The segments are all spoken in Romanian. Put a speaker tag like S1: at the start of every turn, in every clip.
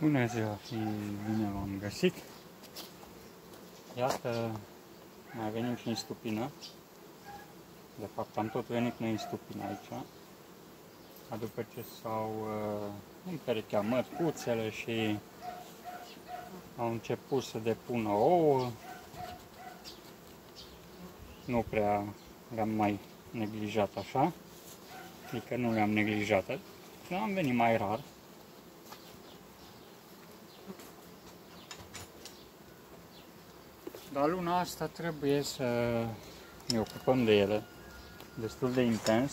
S1: Bună ziua și bine v-am găsit! Iată, mai venim și în stupină. De fapt, am tot venit noi în stupină aici. După ce s-au uh, împerecheat mătuțele și au început să depună ouă. Nu prea le-am mai neglijat așa. Adică nu le-am neglijat. Am venit mai rar. Dar luna asta trebuie să ne ocupăm de ele destul de intens,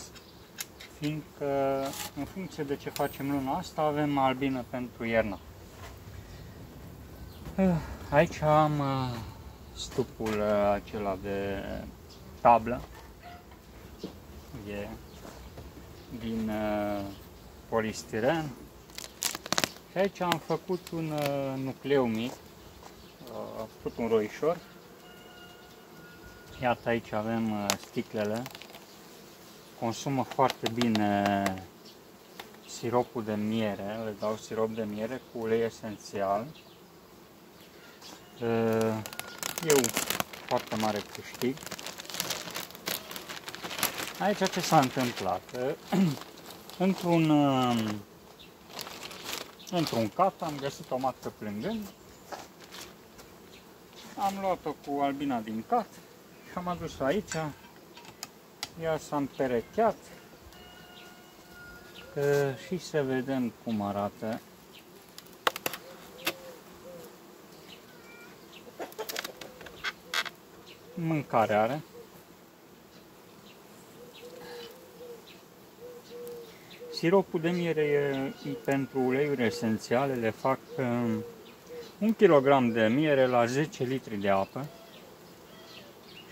S1: fiindcă în funcție de ce facem luna asta avem albină pentru iarna. Eh, aici am eh, stupul eh, acela de tablă, e din polistiren. Și aici am făcut un nucleu mic, am făcut un roișor Iată aici avem uh, sticlele. Consumă foarte bine siropul de miere, le dau sirop de miere cu ulei esențial. Uh, eu foarte mare câștig. Aici ce s-a întâmplat? Într-un într-un cat am găsit o matcă plângând. Am luat-o cu albina din cat, și am adus-o aici. Ea s-a împerecheat. Că și să vedem cum arată. Mâncare are. Siropul de miere e, pentru uleiuri esențiale le fac um, un kilogram de miere la 10 litri de apă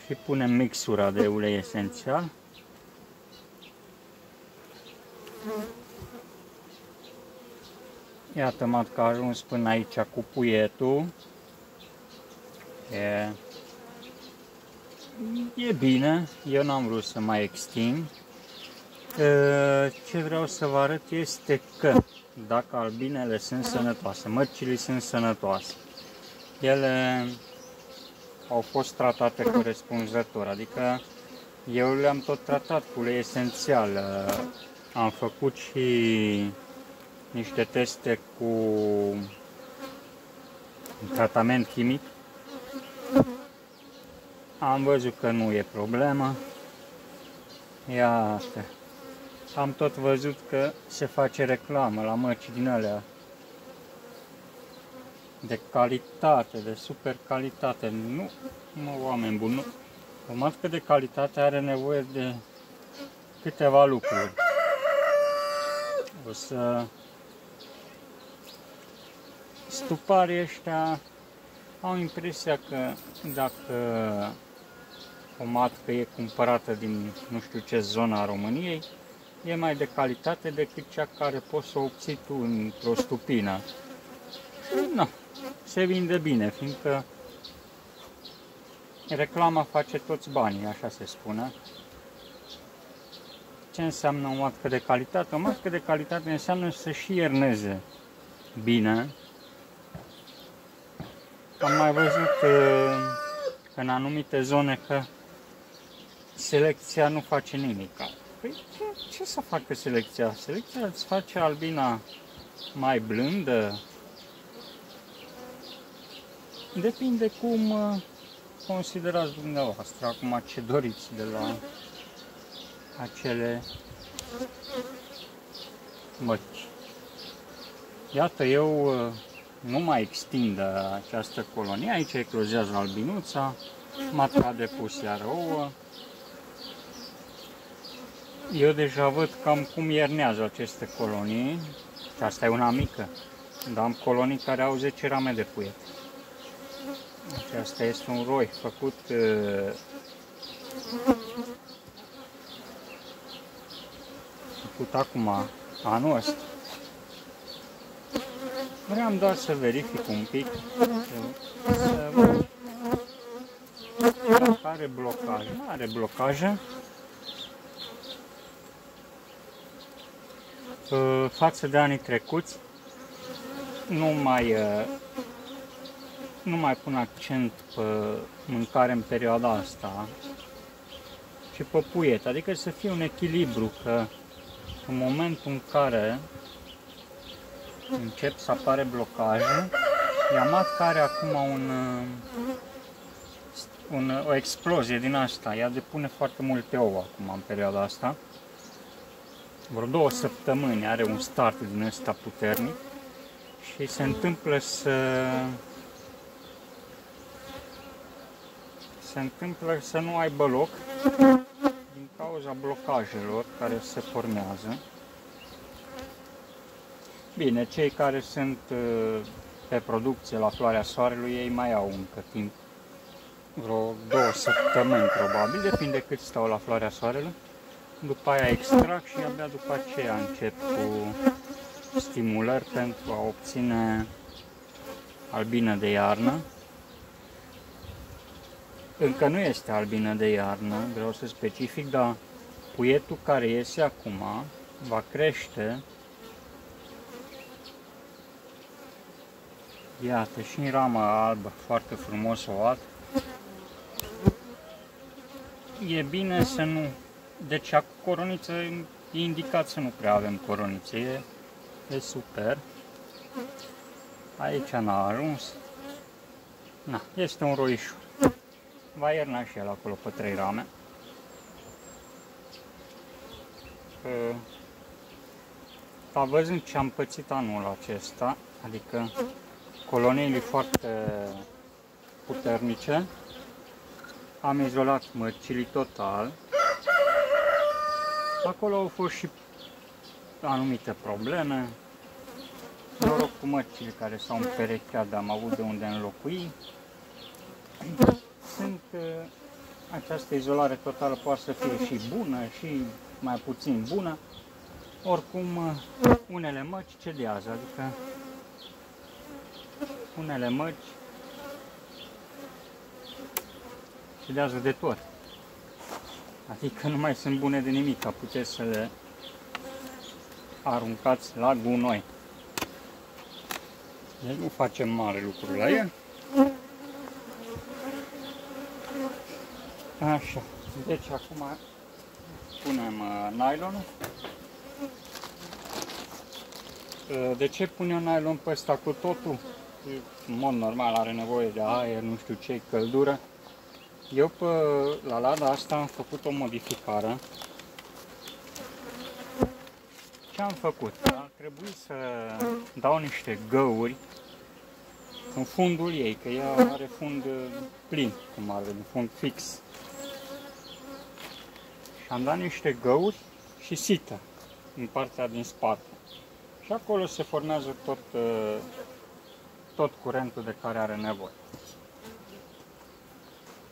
S1: și punem mixura de ulei esențial. Iată matca a ajuns până aici cu puietul. E, e bine, eu n-am vrut să mai extind. Ce vreau să vă arăt este că dacă albinele sunt sănătoase, mărcile sunt sănătoase, ele au fost tratate corespunzător, adică eu le-am tot tratat cu ulei esențial. Am făcut și niște teste cu tratament chimic. Am văzut că nu e problemă. Iată. Am tot văzut că se face reclamă la măci din alea de calitate, de super calitate. Nu, mă, oameni buni, nu. O matcă de calitate are nevoie de câteva lucruri. O să... Stuparii ăștia au impresia că dacă o matcă e cumpărată din nu știu ce zonă a României, e mai de calitate decât cea care poți să o obții tu într-o stupină. Nu, se vinde bine, fiindcă reclama face toți banii, așa se spune. Ce înseamnă o matcă de calitate? O matcă de calitate înseamnă să și ierneze bine. Am mai văzut uh, în anumite zone că selecția nu face nimic. Păi ce, ce să facă selecția? Selecția îți face albina mai blândă, Depinde cum uh, considerați dumneavoastră acum ce doriți de la acele măci. Iată, eu uh, nu mai extind această colonie. Aici eclozează albinuța, matca de pus iar ouă. Eu deja văd cam cum iernează aceste colonii. Și asta e una mică. Dar am colonii care au 10 rame de puiet. Asta este un roi făcut uh, făcut acum, anul ăsta. Vreau doar să verific un pic, să văd dacă are blocaj. Nu are blocaje. Uh, față de anii trecuți, nu mai, uh, nu mai pun accent pe mâncare în perioada asta, ci pe puiet. Adică să fie un echilibru, că în momentul în care încep să apare blocaje, Yamat care acum un, uh, un, o explozie din asta. Ea depune foarte multe ouă acum în perioada asta. Vreo două săptămâni are un start din ăsta puternic și se întâmplă să se întâmplă să nu aibă loc din cauza blocajelor care se formează. Bine, cei care sunt uh, pe producție la floarea soarelui, ei mai au încă timp, vreo două săptămâni probabil, depinde cât stau la floarea soarelui. După aia extrag și abia după aceea încep cu stimulări pentru a obține albină de iarnă. Încă nu este albină de iarnă, vreau să specific, dar puietul care iese acum va crește Iată, și în rama albă, foarte frumos o ad. E bine să nu... Deci, a coroniță e indicat să nu prea avem coroniță. E, e super. Aici n-a ajuns. Na, este un roișu. Va ierna și el acolo pe trei rame. Dar văzând ce am pățit anul acesta, adică coloniile foarte puternice. Am izolat mărcilii total. Acolo au fost și anumite probleme. Noroc cu mărcile care s-au împerecheat, dar am avut de unde înlocui. Sunt, uh, această izolare totală poate să fie și bună și mai puțin bună. Oricum, uh, unele măci cedează, adică unele măci cedează de tot. Adică nu mai sunt bune de nimic, ca puteți să le aruncați la gunoi. Deci nu facem mare lucru la el. Așa, deci acum punem uh, nylonul. Uh, de ce pun eu nylon pe ăsta cu totul? în mod normal are nevoie de aer, nu știu ce, căldură. Eu pe, la lada asta am făcut o modificare. Ce am făcut? A trebuit să dau niște găuri în fundul ei, că ea are fund plin, cum are, un fund fix. Și am dat niște găuri și sită în partea din spate. Și acolo se formează tot tot curentul de care are nevoie.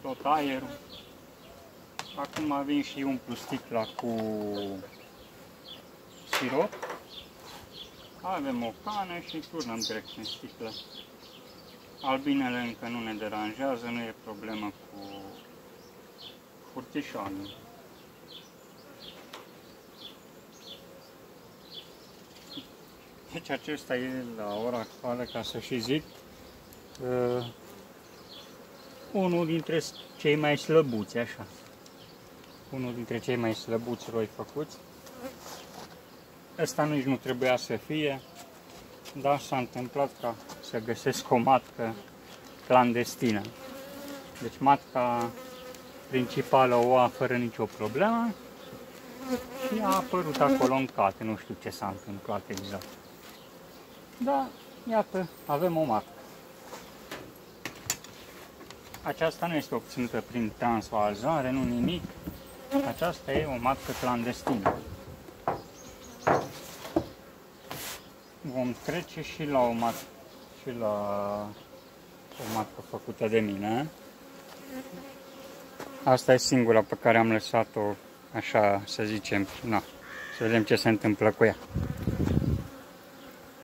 S1: Tot aerul. Acum avem și umplu sticla cu sirop. Avem o cană și turnăm direct în sticlă. Albinele încă nu ne deranjează, nu e problemă cu furtișoanele. Deci acesta e la ora actuală, ca să și zic, uh, unul dintre cei mai slăbuți, așa. Unul dintre cei mai slăbuți roi făcuți. Ăsta nici nu trebuia să fie, dar s-a întâmplat ca să găsesc o matcă clandestină. Deci matca principală o a fără nicio problemă și a apărut acolo în cate, nu știu ce s-a întâmplat exact. Da, iată, avem o marcă. Aceasta nu este obținută prin transvazare, nu nimic. Aceasta e o marcă clandestină. Vom trece și la o marcă, și la o marcă făcută de mine. Asta e singura pe care am lăsat-o, așa să zicem, na, să vedem ce se întâmplă cu ea.